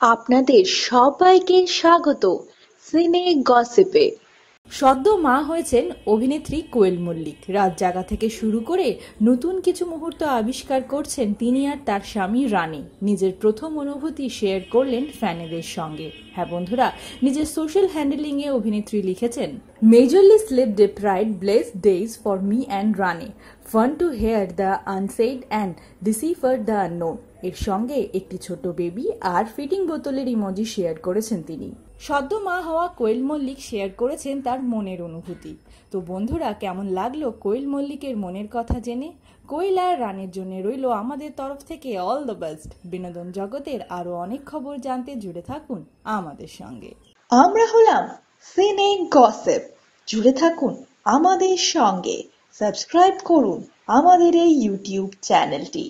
আপনাদের সবাইকে স্বাগত সিনে গসিপে। সদ্য মা হয়েছেন অভিনেত্রী কোয়েল মল্লিক। রাত জাগা থেকে শুরু করে নতুন কিছু মুহূর্ত আবিষ্কার করছেন তিনি আর তার স্বামী রানী। নিজের প্রথম অনুভূতি শেয়ার করলেন ফ্যানেদের সঙ্গে। হ্যাঁ বন্ধুরা, নিজের সোশ্যাল হ্যান্ডেলিংয়ে অভিনেত্রী লিখেছেন majorly sleep deprived blessed days for me and Rani fun to hear the unsaid and decipher the unknown এর সঙ্গে একটি ছোট বেবি আর ফিটিং বোতলের ইমোজি শেয়ার করেছেন তিনি। সদ্য মা হওয়া কোয়েল মল্লিক শেয়ার করেছেন তার মনের অনুভূতি। তো বন্ধুরা, কেমন লাগল কোয়েল মল্লিকের মনের কথা জেনে? কোয়েল আর রানের জন্য রইল আমাদের তরফ থেকে অল দ্য বেস্ট বিনোদন জগতের আরও অনেক খবর জানতে জুড়ে থাকুন আমাদের সঙ্গে। আমরা হলাম সিনে গসিপ জুড়ে থাকুন আমাদের সঙ্গে। সাবস্ক্রাইব করুন আমাদের এই ইউটিউব চ্যানেলটি